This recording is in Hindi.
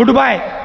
good bye